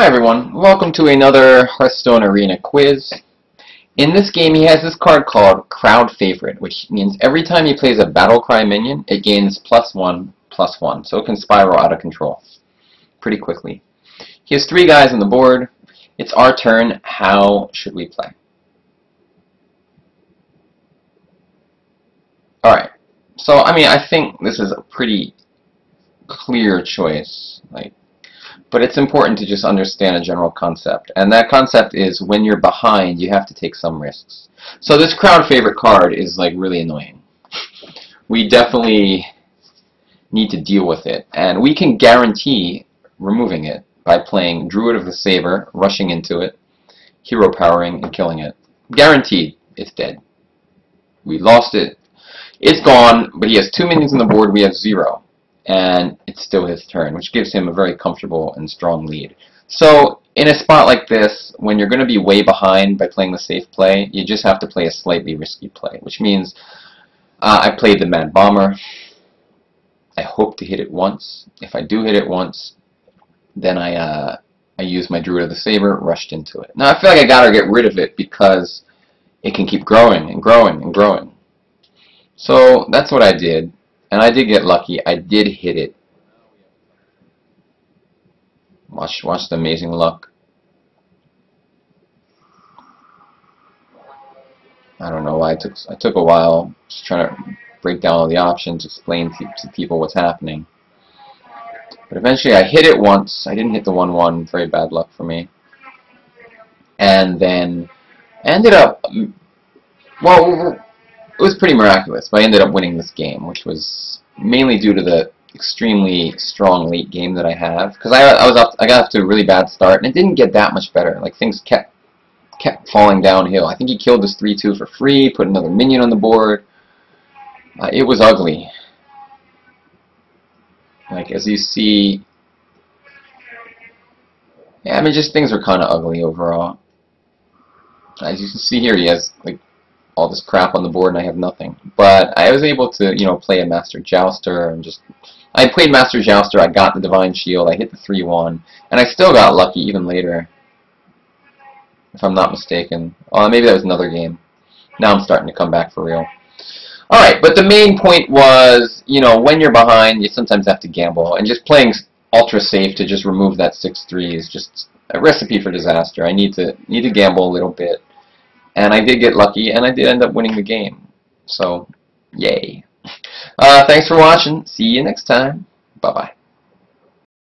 Hi everyone, welcome to another Hearthstone Arena quiz. In this game he has this card called Crowd Favorite, which means every time he plays a Battlecry minion, it gains plus one, plus one, so it can spiral out of control pretty quickly. He has three guys on the board. It's our turn. How should we play? Alright, so I mean I think this is a pretty clear choice. Like but it's important to just understand a general concept. And that concept is when you're behind, you have to take some risks. So this crowd favorite card is like really annoying. We definitely need to deal with it. And we can guarantee removing it by playing Druid of the Saber, rushing into it, hero powering, and killing it. Guaranteed, it's dead. We lost it. It's gone, but he has two minions on the board, we have zero and it's still his turn, which gives him a very comfortable and strong lead. So in a spot like this, when you're going to be way behind by playing the safe play, you just have to play a slightly risky play, which means uh, I played the Mad Bomber. I hope to hit it once. If I do hit it once, then I uh, I use my Druid of the Saber, rushed into it. Now I feel like I gotta get rid of it because it can keep growing and growing and growing. So that's what I did. And I did get lucky. I did hit it. Watch, watch the amazing luck. I don't know why it took. I took a while just trying to break down all the options, explain to, people what's happening. But eventually, I hit it once. I didn't hit the one-one. Very bad luck for me. And then ended up. Well, it was pretty miraculous, but I ended up winning this game, which was mainly due to the extremely strong late game that I have. Because I, I was up, I got off to a really bad start, and it didn't get that much better. Like things kept kept falling downhill. I think he killed this 3-2 for free, put another minion on the board. Uh, it was ugly. Like as you see, yeah, I mean just things are kind of ugly overall. As you can see here, he has like all this crap on the board and I have nothing. But I was able to, you know, play a Master Jouster and just... I played Master Jouster, I got the Divine Shield, I hit the 3-1, and I still got lucky even later. If I'm not mistaken. Oh, maybe that was another game. Now I'm starting to come back for real. Alright, but the main point was, you know, when you're behind, you sometimes have to gamble. And just playing ultra safe to just remove that 6-3 is just a recipe for disaster. I need to need to gamble a little bit. And I did get lucky, and I did end up winning the game. So, yay. Uh, thanks for watching. See you next time. Bye-bye.